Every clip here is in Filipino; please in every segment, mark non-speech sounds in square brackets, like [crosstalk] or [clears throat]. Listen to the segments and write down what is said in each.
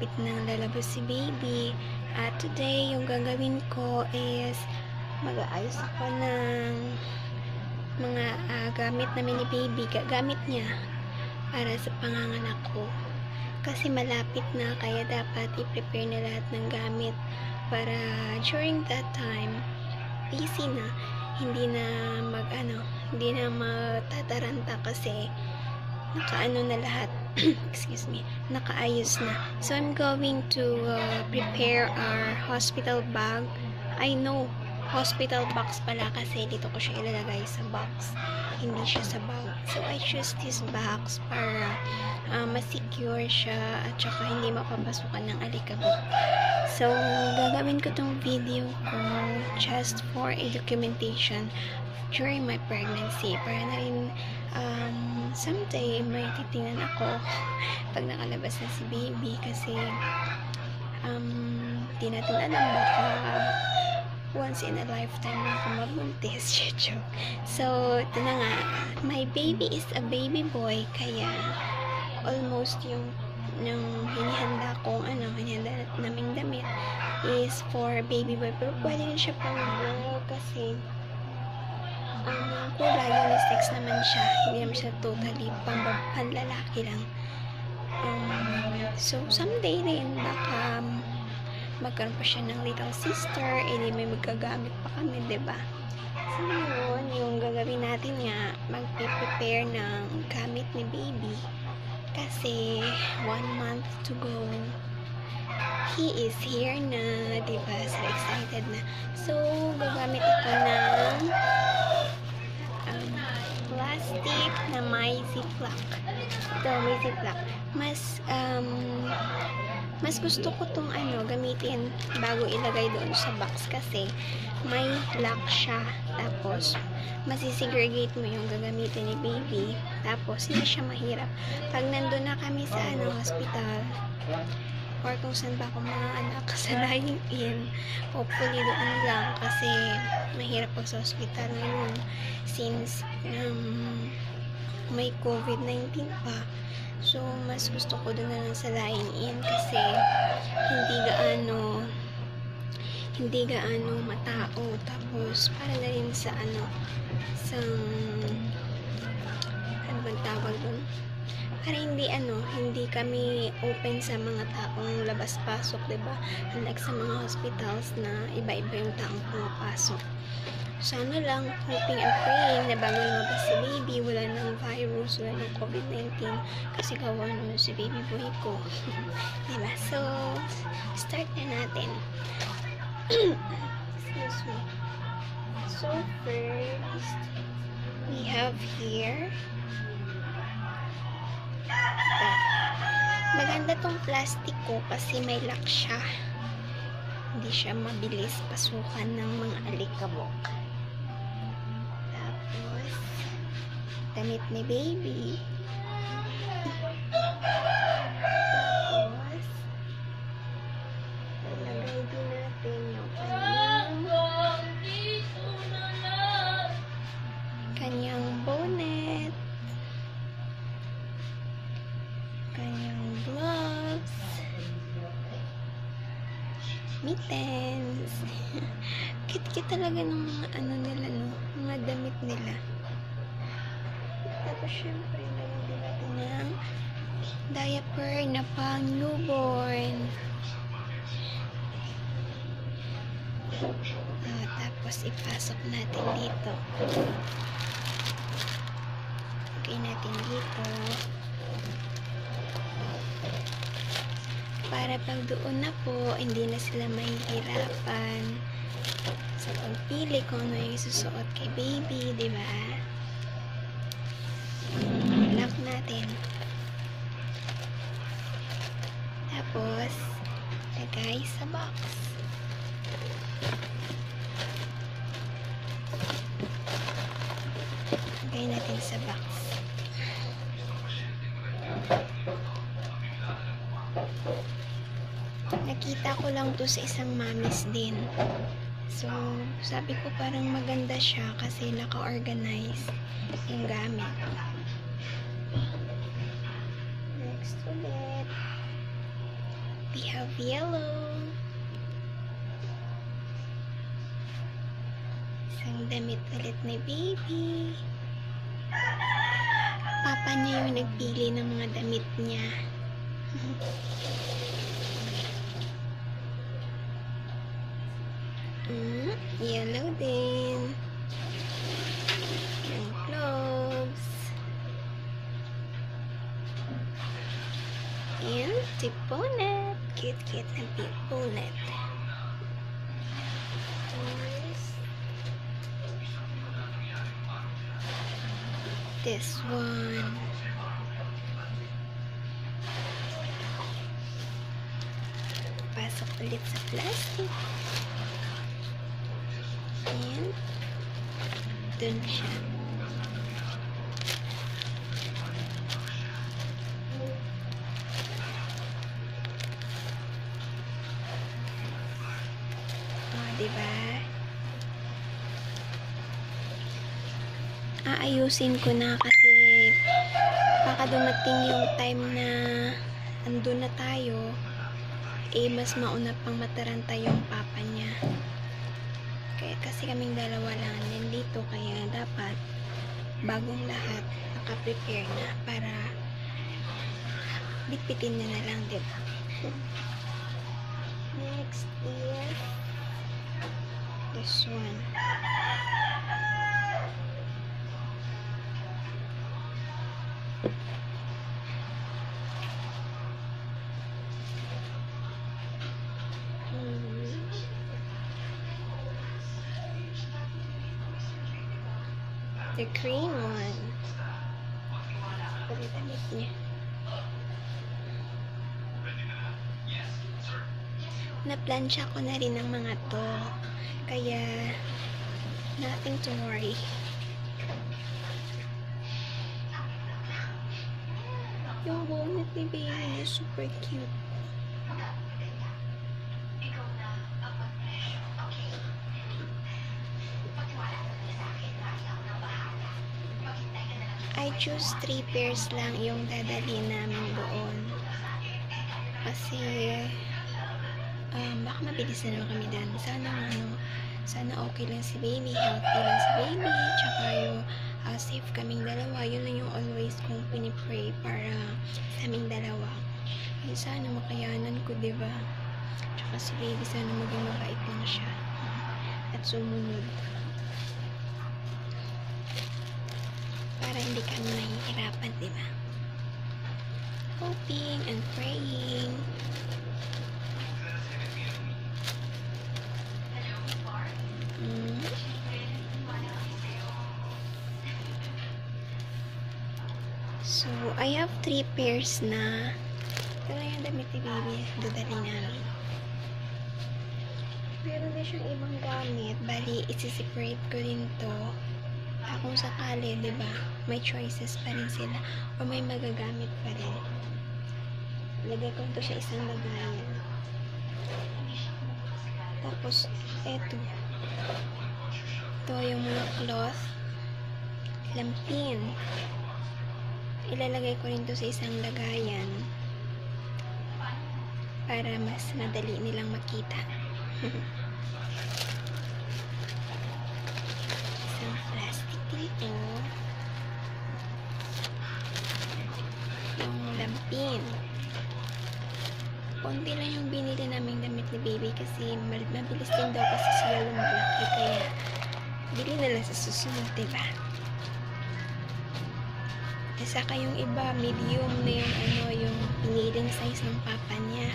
malapit nang lalabas si baby. At today, yung gagawin ko is mag-aayos ako ng mga ah, gamit namin ni baby. Gagamit niya para sa panganganak ko. Kasi malapit na kaya dapat i-prepare na lahat ng gamit para during that time busy na hindi na mag ano hindi na matataranta kasi nakaano na lahat. [clears throat] Excuse me. Nakaayos na. So I'm going to uh, prepare our hospital bag. I know hospital box pala kasi dito ko siya ilalagay sa box. Hindi siya sa bag. So I choose this box para uh, masecure siya at saka hindi mapapasukan ng alikabok So, gagawin ko tong video ko just for a documentation during my pregnancy. Para na rin um, someday may titingnan ako [laughs] pag nakalabas na si baby kasi um, di natin alam baka once in a lifetime na ako mabuntis. [laughs] Joke. So, ito na nga. My baby is a baby boy kaya almost yung ng hinihanda kong ano, hinihanda naming damit is for baby boy. Pero pwede rin siya pang girl kasi um, kulay unisex naman siya. Hindi naman siya totally pang panlalaki lang. Um, so, someday rin, baka um, magkaroon pa siya ng little sister, eh di may magkagamit pa kami, ba diba? So, yun, yung gagawin natin nga, mag-prepare ng gamit ni baby kasi one month to go he is here na diba so excited na so gagamit ako ng plastic na may ziplock. Ito may ziplock. Mas um, mas gusto ko tong ano gamitin bago ilagay doon sa box kasi may lock siya. Tapos masisegregate mo yung gagamitin ni baby. Tapos hindi siya mahirap. Pag nandun na kami sa ano hospital or kung saan ba ako mga anak? [laughs] Sa lying in. Hopefully doon lang. Kasi mahirap po sa hospital ngayon. Since um, may COVID-19 pa. So mas gusto ko doon na lang sa lying in. Kasi hindi gaano hindi gaano matao. Tapos para na rin sa ano sa ano bang tawag doon para hindi ano hindi kami open sa mga taong labas-pasok ba diba? unlike sa mga hospitals na iba-iba yung taong pumapasok sana lang hoping and praying na bago lumabas si baby wala nang virus wala nang COVID-19 kasi gawa naman si baby boy ko [laughs] diba so start na natin [clears throat] Excuse me. So first, we have here. Maganda tong plastic ko kasi may lock siya. Hindi siya mabilis pasukan ng mga alikabok. Tapos, damit ni baby. Damit nila. Tapos, syempre, lagyan din natin ng diaper na pang newborn. Oh, tapos, ipasok natin dito. Lagay natin dito. para pag doon na po, hindi na sila mahihirapan sa pagpili kung ano yung susuot kay baby, di ba? Lock natin. Tapos, lagay sa box. Lagay natin sa box. Nakita ko lang to sa isang mamis din. So, sabi ko parang maganda siya kasi naka-organize yung gamit. Next ulit. We have yellow. Isang damit ulit ni baby. Papa niya yung nagpili ng mga damit niya. [laughs] Mm, yellow din. Yung cloves. And tiponet. Cute-cute na tiponet. Tapos, This one. Pasok ulit sa plastic. And, dun siya. Oh, diba? Aayusin ko na kasi baka dumating yung time na andun na tayo eh mas mauna pang mataranta yung papa niya. Kasi kaming dalawa lang nandito kaya dapat bagong lahat naka-prepare na para bitbitin na na lang, diba? Next is this one. Hmm. The green one. Pagdamit niya. Naplansya ko na rin ang mga to. Kaya, nothing to worry. Yung bonnet ni baby super cute. Choose three pairs lang yung dadalhin namin doon. Kasi, um, baka mabilis na naman kami doon. Sana, ano, sana okay lang si baby, healthy lang si baby, tsaka yung uh, safe kaming dalawa. Yun lang yung always kong pinipray para sa aming dalawa. Yun, sana makayanan ko, ba? Tsaka si baby, sana maging mabait lang siya. At sumunod. Para hindi kami nahihirapan, di ba? Hoping and praying. Mm. So, I have three pairs na. Ito lang yung damit ni baby. Dadali namin. Meron na siyang ibang gamit. Bali, isi-separate ko rin to Ah, kung sakali, ba, may choices pa rin sila o may magagamit pa rin. Lagay ko ito sa isang lagayan. Tapos, eto. Ito yung mga cloth. Lampin. Ilalagay ko rin to sa isang lagayan para mas madali nilang makita. [laughs] isang plastic dito. Yung lampin. Konti lang yung binili naming damit ni baby kasi mabilis din daw kasi sila lumalaki kaya bili na lang sa susunod, diba? At saka yung iba, medium na yung ano, yung piniling size ng papa niya.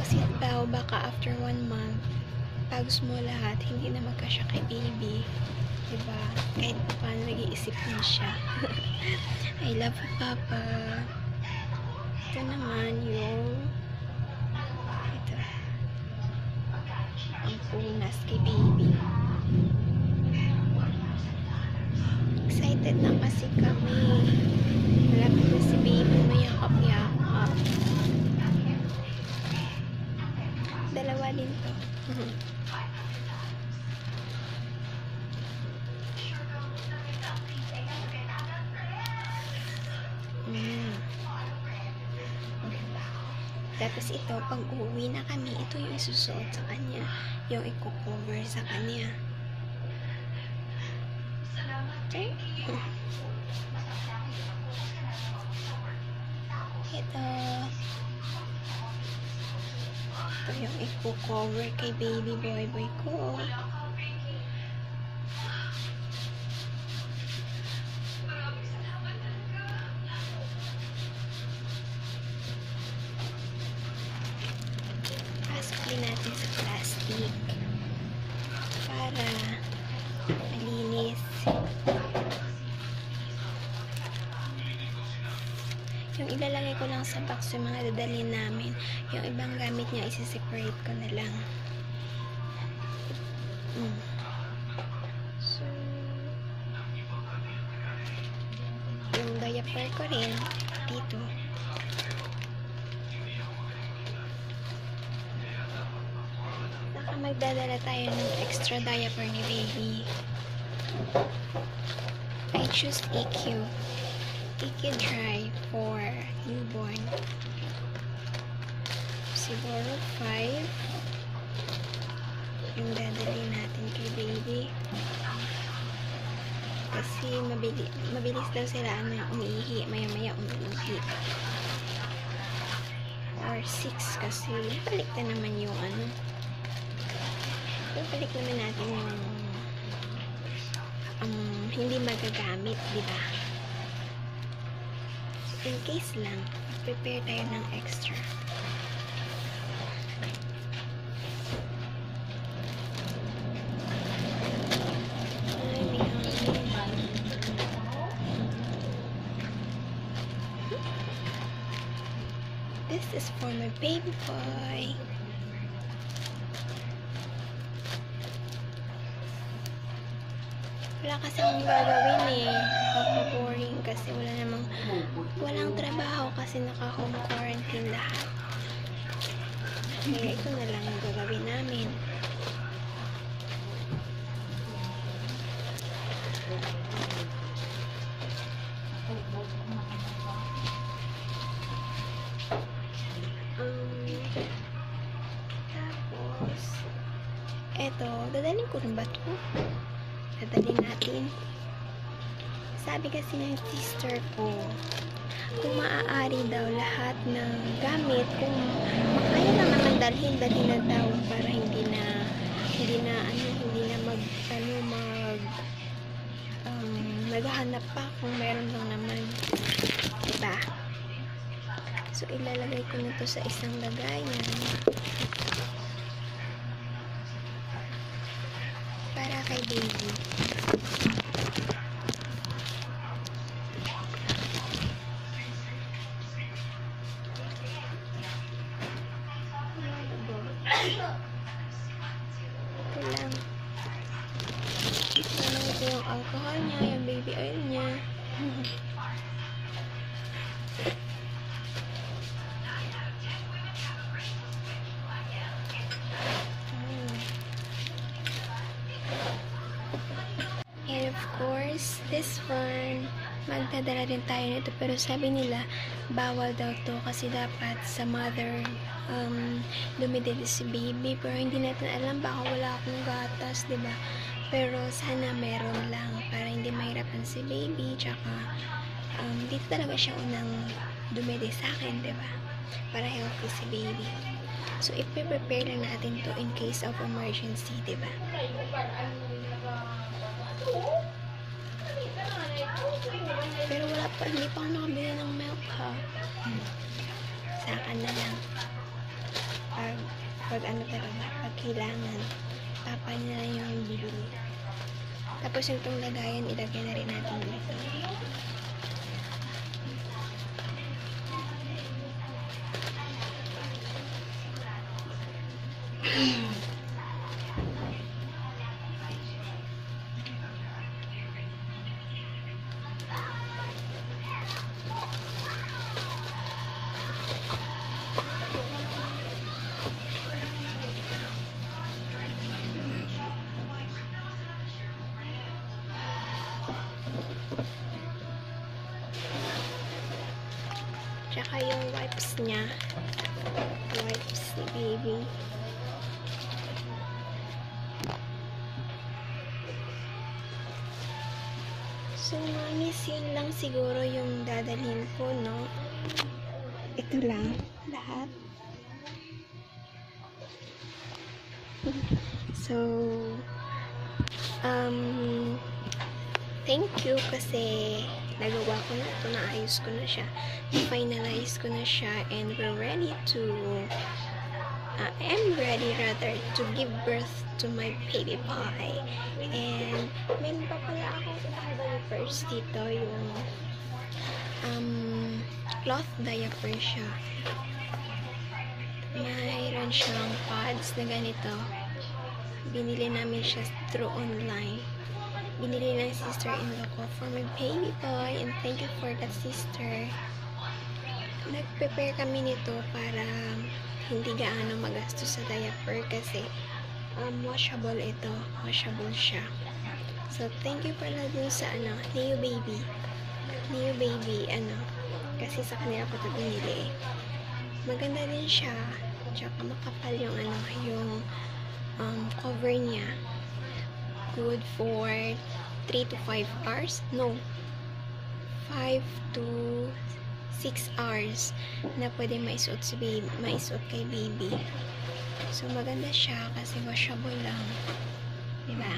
Kasi daw, baka after one month, pag small lahat, hindi na magkasya kay baby. Diba? Kahit pa paano nag-iisip na siya. [laughs] I love you, Papa. Ito naman yung Ang punas kay baby. Excited na kasi kami. Malapit na si baby mayakap-yakap. Dalawa din to. Tapos ito, pag uuwi na kami, ito yung isusuot sa kanya. Yung i-cover sa kanya. Okay? Ito. Ito yung i-cover kay baby boy boy ko. Isi-separate ko na lang. Mm. So, yung diaper ko rin, dito. Baka magdadala tayo ng extra diaper ni baby. I choose EQ. EQ Dry for newborn. Siguro 5 yung dadali natin kay baby. Kasi mabili, mabilis daw sila ano, umiihi. Maya-maya umiihi. Or 6 kasi balik na naman yung ano. Balik naman natin yung um, hindi magagamit, di ba? In case lang, prepare tayo ng extra. Baby boy. Wala kasi akong gagawin eh. Boring kasi wala namang walang trabaho kasi naka-home quarantine lahat. Kaya ito na lang dadalhin ko rin ba ito? Dadalhin natin. Sabi kasi ng sister ko, kung maaari daw lahat ng gamit, kung kaya lang naman dalhin, dalhin na daw para hindi na, hindi na, ano, hindi na mag, ano, mag, um, maghahanap pa kung meron lang naman. Diba? So, ilalagay ko na to sa isang lagayan. Para this one, magdadala din tayo nito. Pero sabi nila, bawal daw to kasi dapat sa mother um, dumidili si baby. Pero hindi natin alam, baka wala akong gatas, ba? Pero sana meron lang para hindi mahirapan si baby. Tsaka, um, dito talaga siya unang dumidi sa akin, ba? Para healthy si baby. So, ipiprepare lang natin to in case of emergency, di ba? Pero wala pa, hindi pa ako nakabili ng milk ha. Sa akin na lang. Pag, pag ano talaga, pag kailangan, papa niya lang yung bibili. Tapos yung itong lagayan, ilagay na rin natin dito. Tsaka yung wipes niya. Wipes ni baby. So, mamis, yun lang siguro yung dadalhin ko, no? Ito lang, lahat. So, um, thank you kasi nagawa ko na ito, naayos ko na siya, finalize ko na siya, and we're ready to, uh, I'm ready rather to give birth to my baby boy. And, meron pa pala akong diapers dito, yung, um, cloth diaper siya. Mayroon siyang pads na ganito. Binili namin siya through online. Binili ng sister-in-law ko for my baby boy. And thank you for that, sister. Nag-prepare kami nito para hindi gaano magastos sa diaper kasi um, washable ito. Washable siya. So, thank you pala dun sa ano, Neo Baby. Neo Baby, ano, kasi sa kanila ko ito binili. Maganda din siya. Tsaka makapal yung ano, yung um, cover niya. Good for 3 to 5 hours. No. 5 to 6 hours na pwede maisuot si baby, maisuot kay baby. So, maganda siya kasi washable lang. Diba?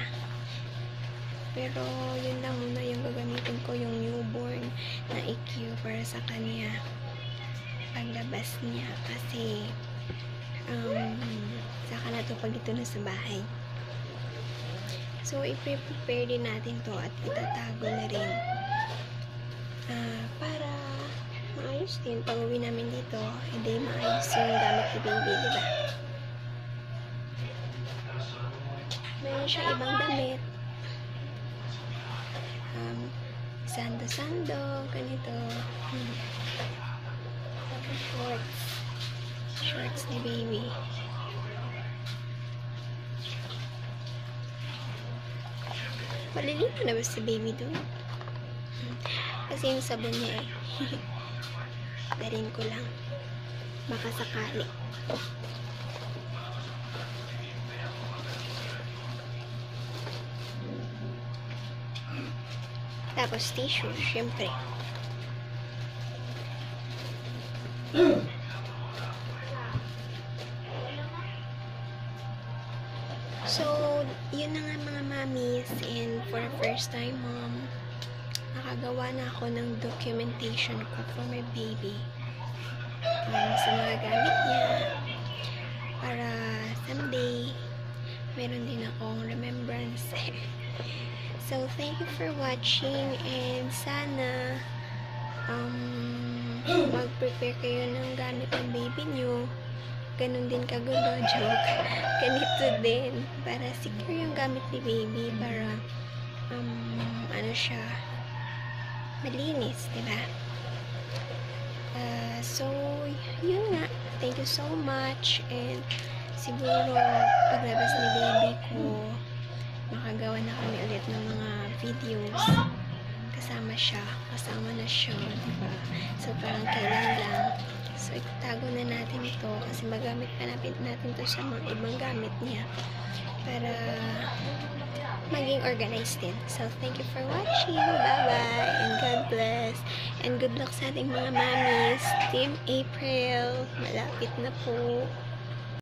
Pero, yun lang muna yung gagamitin ko, yung newborn na EQ para sa kanya paglabas niya kasi um, saka na to pag ito na sa bahay. So, i-prepare din natin to at itatago na rin Ah, para maayos din pag uwi namin dito hindi maayos yung gamit ni baby, di ba? Meron siyang ibang damit um, sando-sando, ganito. Hmm. Tapos shorts. Shorts ni baby. Malilito na ba si baby doon? Kasi yung sabon niya eh. [laughs] Darin ko lang. Baka sakali. Tapos tissue, syempre. [clears throat] So, yun na nga mga mamis. And for the first time, mom, nakagawa na ako ng documentation ko for my baby. Um, sa mga gamit niya. Para someday, meron din akong remembrance. [laughs] So, thank you for watching and sana um, mag-prepare kayo ng gamit ng baby nyo. Ganun din kagulo, [laughs] joke. Ganito din. Para secure yung gamit ni baby. Para, um, ano siya, malinis, diba? Uh, so, yun nga. Thank you so much. And, siguro, paglabas ni baby ko, makagawa na kami ulit ng mga videos kasama siya, kasama na siya, diba? So, parang kailan lang. So, itago na natin ito kasi magamit pa natin, natin to sa mga ibang gamit niya para maging organized din. So, thank you for watching. Bye-bye and God bless. And good luck sa ating mga mamis. Team April, malapit na po.